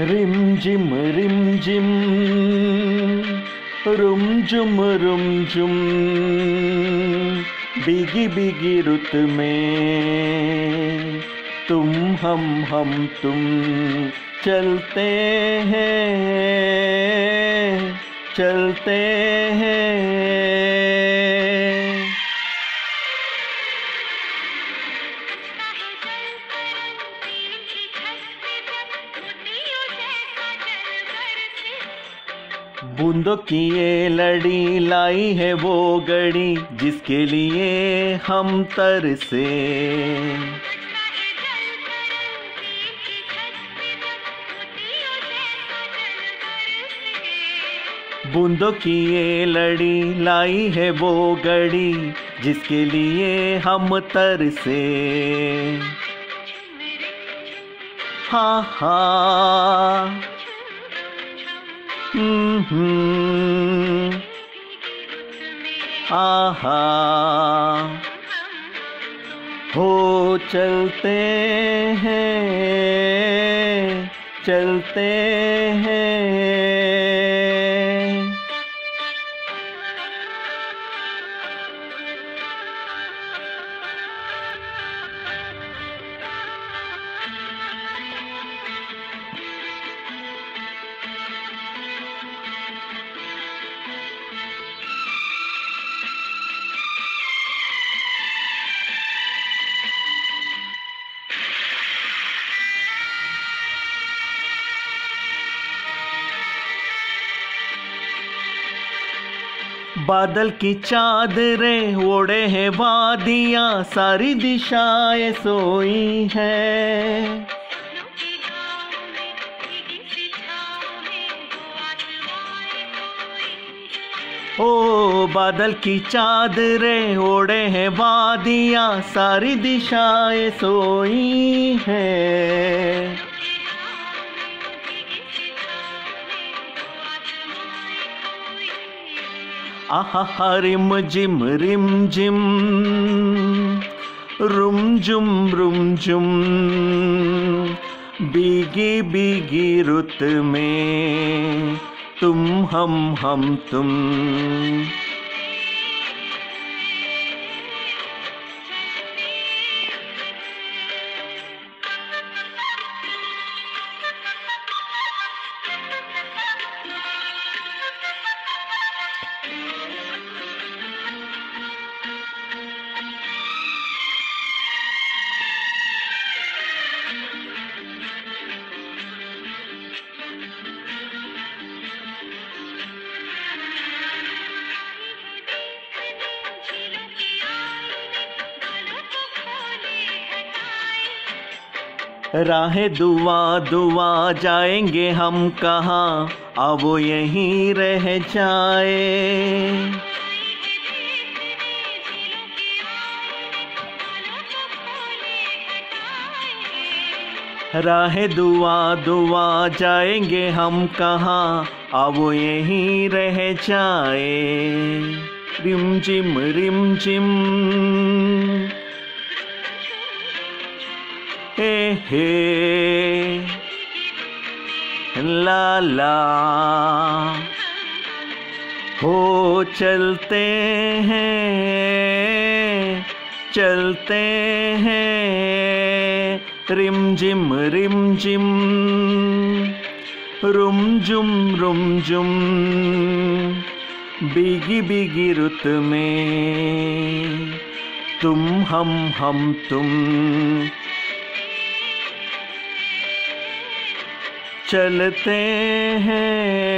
Rim जिम रिम जिम रुम जुम रुम जुम बिगी बिगी रुत में। तुम हम हम, तुम चलते हैं चलते हैं। बूंदों की ये लड़ी लाई है वो गड़ी, जिसके लिए हम तरसे। बूंदों की ये लड़ी लाई है वो गड़ी, जिसके लिए हम तरसे। हाँ हाँ। आहा हो चलते हैं चलते हैं। बादल की चादरें ओढ़े हैं वादियाँ, सारी दिशाएँ सोई हैं। ओ, बादल की चादरें ओढ़े हैं वादियाँ, सारी दिशाएँ सोई हैं। आहा रिम जिम रिम जिम, रुम जुम रुम जुम, बीगी बीगी रुत में तुम हम हम तुम। राह दुआ दुआ जाएँगे हम कहाँ? अब यहीं रह जाए। राह दुआ दुआ जाएँगे हम कहाँ? अब यहीं रह जाए। रिम, जिम रिम, जिम। हे हे। ला ला हो चलते हैं चलते हैं। रिम जिम रिम जिम, रुम जुम रुम जुम, बिगी बिगी रुत में। तुम हम हम तुम चलते हैं।